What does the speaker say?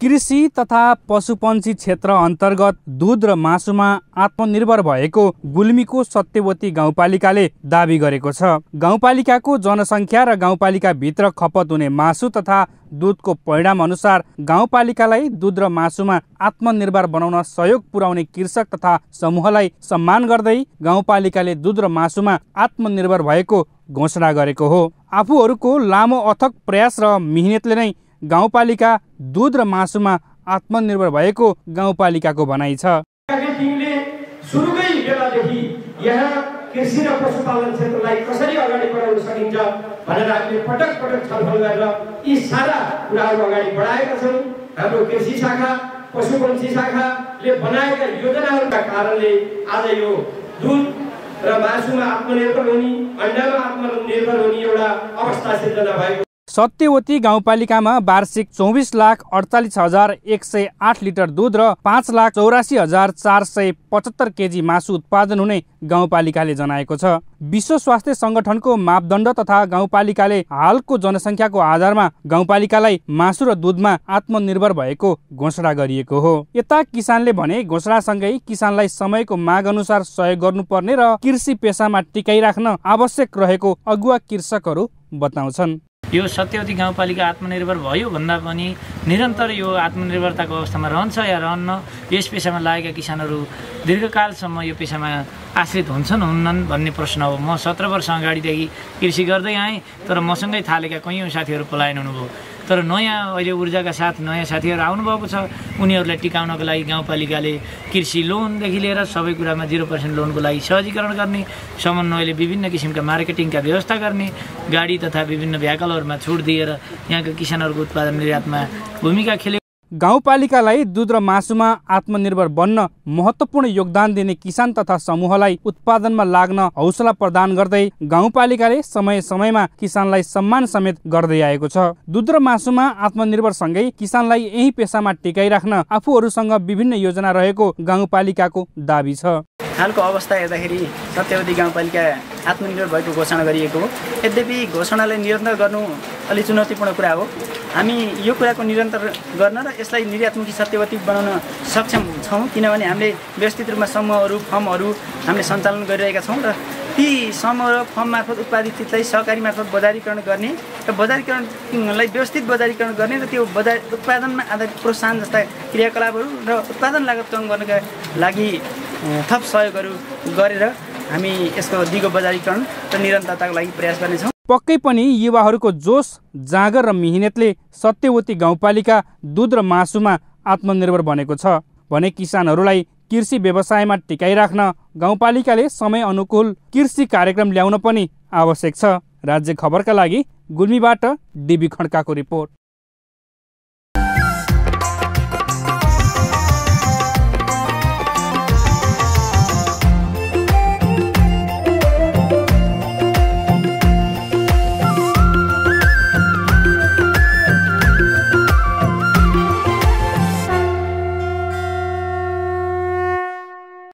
कृषि तथा पशुपन्छी क्षेत्र अन्तर्गत दुध र मासुमा आत्मनिर्भर भएको गुल्मीको सत्यवती गाउँपालिकाले दावी गरेको छ। गाउँपालिकाको जनसङ्ख्या र गाउँपालिकाभित्र खपत हुने मासु तथा दुधको परिणाम अनुसार गाउँपालिकालाई दुध र मासुमा आत्मनिर्भर बनाउन सहयोग पुर्याउने कृषक तथा समूहलाई सम्मान गर्दै गाउँपालिकाले दुध र मासुमा आत्मनिर्भर भएको घोषणा गरेको हो। आफूहरूको लामो अथक प्रयास र मिहिनेतले नै गाउँपालिका दुध र मासुमा आत्मनिर्भर भएको गाउँपालिकाको भनाइ छ। कृषि र पशुपालन क्षेत्रलाई कसरी अगाडि बढाउन सकिन्छ भनेर हामीले पटक पटक छलफल गरेर यी सारा कुराहरू अगाडि बढाएका छौँ। हाम्रो कृषि शाखा पशुपन्छी शाखाले बनाएका योजनाहरूका कारणले आज यो दुध र मासुमा आत्मनिर्भर हुने अन्डामा आत्मनिर्भर हुने एउटा अवस्था सिर्जना भएको सत्यवती गाउँपालिकामा वार्षिक चौबिस लाख अडचालिस हजार एक सय आठ लिटर दुध र पाँच लाख चौरासी हजार चार सय पचहत्तर केजी मासु उत्पादन हुने गाउँपालिकाले जनाएको छ। विश्व स्वास्थ्य सङ्गठनको मापदण्ड तथा गाउँपालिकाले हालको जनसङ्ख्याको आधारमा गाउँपालिकालाई मासु र दुधमा आत्मनिर्भर भएको घोषणा गरिएको हो। यता किसानले भने घोषणासँगै किसानलाई समयको माग अनुसार सहयोग गर्नुपर्ने र कृषि पेसामा टिकाइराख्न आवश्यक रहेको अगुवा कृषकहरू बताउँछन्। यो सत्यवती गाउँपालिका आत्मनिर्भर भयो भन्दा पनि निरन्तर यो आत्मनिर्भरताको अवस्थामा रहन्छ या रहन्न यस पेसामा लागेका किसानहरू दीर्घकालसम्म यो पेसामा आश्रित हुन्छन् हुन्नन् भन्ने प्रश्न हो। म सत्र वर्ष अगाडिदेखि कृषि गर्दै आएँ तर मसँगै थालेका कैयौँ साथीहरू पलायन हुनुभयो। तर नयाँ अहिले ऊर्जाका साथ नयाँ साथीहरू आउनुभएको छ। उनीहरूलाई टिकाउनको लागि गाउँपालिकाले कृषि लोनदेखि लिएर सबै कुरामा जिरो पर्सेन्ट लोनको लागि सहजीकरण गर्ने समन्वयले विभिन्न किसिमका मार्केटिङका व्यवस्था गर्ने गाडी तथा विभिन्न भ्याकलहरूमा छुट दिएर यहाँका किसानहरूको उत्पादन निर्यातमा भूमिका खेले गाउँपालिकालाई दुध र मासुमा आत्मनिर्भर बन्न महत्त्वपूर्ण योगदान दिने किसान तथा समूहलाई उत्पादनमा लाग्न हौसला प्रदान गर्दै गाउँपालिकाले समय समयमा किसानलाई सम्मान समेत गर्दै आएको छ। दुध र मासुमा आत्मनिर्भरसँगै किसानलाई यही पेसामा टिकाइराख्न आफूहरूसँग विभिन्न योजना रहेको गाउँपालिकाको दावी छ। हालको अवस्था हेर्दाखेरि सत्यवती गाउँपालिका आत्मनिर्भर भएको घोषणा गरिएको हो। यद्यपि घोषणालाई निरन्तर गर्नु अलिक चुनौतीपूर्ण कुरा हो। हामी यो कुराको निरन्तर गर्न र यसलाई निर्यातमुखी सत्यवती बनाउन सक्षम छौँ किनभने हामीले व्यवस्थित रूपमा समूहहरू फर्महरू हामीले सञ्चालन गरिरहेका छौँ र ती समूह र फर्म मार्फत उत्पादित चिजलाई सहकारी मार्फत बजारीकरण गर्ने र बजारीकरणलाई व्यवस्थित बजारीकरण गर्ने र त्यो बजार उत्पादनमा आधारित प्रोत्साहन जस्ता क्रियाकलापहरू र उत्पादन लागत कम गर्नका लागि थप सहयोगहरू गरेर हामी यसको दिगो बजारीकरण र निरन्तरताको लागि प्रयास गर्नेछौँ। पक्कै पनि युवाहरूको जोस जाँगर र मिहिनेतले सत्यवती गाउँपालिका दुध र मासुमा आत्मनिर्भर बनेको छ भने किसानहरूलाई कृषि व्यवसायमा टिकाइराख्न गाउँपालिकाले समय अनुकूल कृषि कार्यक्रम ल्याउन पनि आवश्यक छ। राज्य खबरका लागि गुल्मीबाट डिबी खड्काको रिपोर्ट।